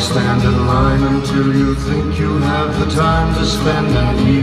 stand in line until you think you have the time to spend an evening?